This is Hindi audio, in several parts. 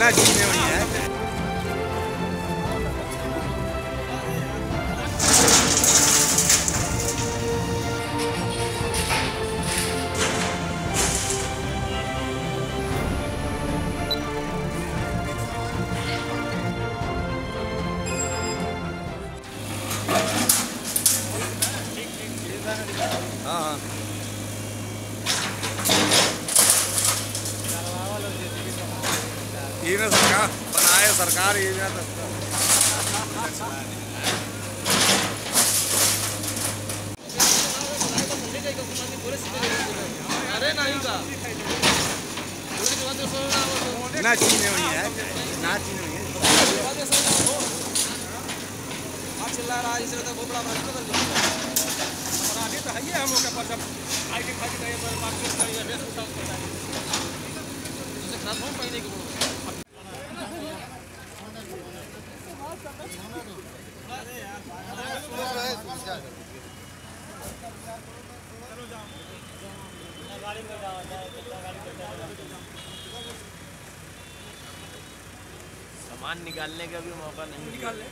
बिना छीने हुई है हाँ हाँ ये ना सरकार बनाए, सरकार ये ना तो का छीने हुई है, ना छीने हुई है। चिल्ला रहा है इसलिए तो बोबड़ा बना तो अपराधी तो है हम लोग के पास अब। आईडी फाइट करिए पर मार्केट करिए बेस उठा करता है जैसे खास हम पहले के बोलो सामान निकालने का भी मौका नहीं निकाल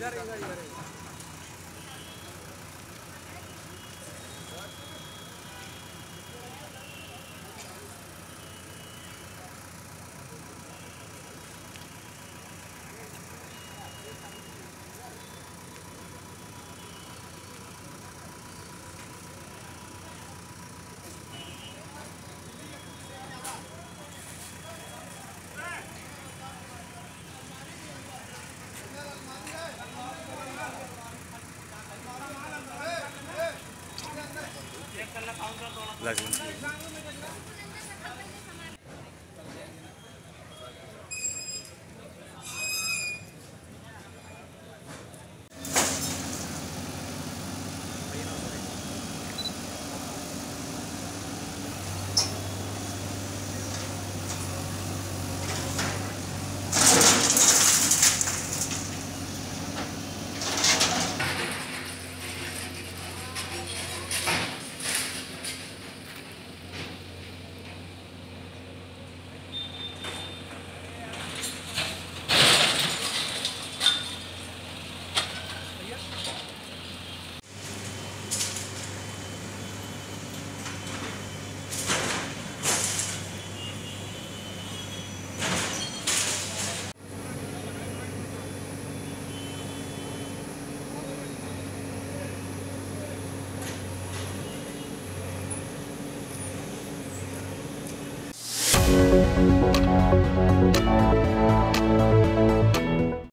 लक्ष्मण লাগবে